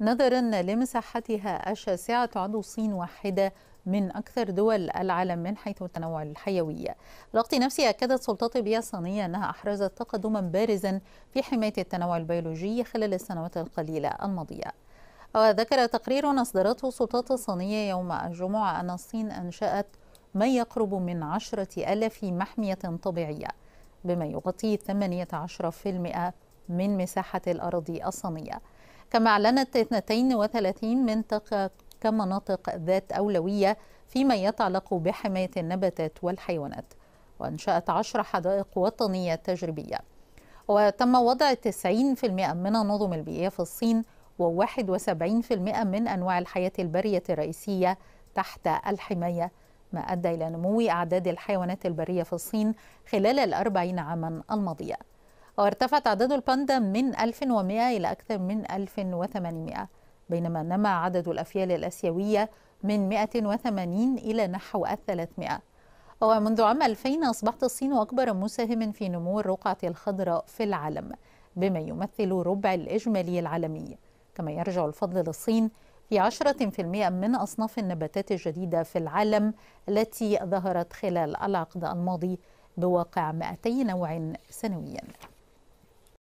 نظرا لمساحتها الشاسعة تعد الصين واحدة من أكثر دول العالم من حيث التنوع الحيوي. الوقت نفسه أكدت سلطات البيئة الصينية أنها أحرزت تقدما بارزا في حماية التنوع البيولوجي خلال السنوات القليلة الماضية. وذكر تقرير أصدرته السلطات الصينية يوم الجمعة أن الصين أنشأت ما يقرب من عشرة ألاف محمية طبيعية بما يغطي 18% من مساحة الأراضي الصينية. كما أعلنت 32 منطقة كمناطق ذات أولوية فيما يتعلق بحماية النباتات والحيوانات وأنشأت عشر حدائق وطنية تجريبية. وتم وضع 90% من النظم البيئية في الصين و71% من أنواع الحياة البرية الرئيسية تحت الحماية ما أدى إلى نمو أعداد الحيوانات البرية في الصين خلال الأربعين عاما الماضية. وارتفعت أعداد الباندا من 1100 إلى أكثر من 1800 بينما نما عدد الأفيال الآسيوية من 180 إلى نحو 300 ومنذ عام 2000 أصبحت الصين أكبر مساهم في نمو الرقعة الخضراء في العالم بما يمثل ربع الإجمالي العالمي. كما يرجع الفضل للصين في عشرة في المئة من أصناف النباتات الجديدة في العالم التي ظهرت خلال العقد الماضي بواقع 200 نوع سنوياً.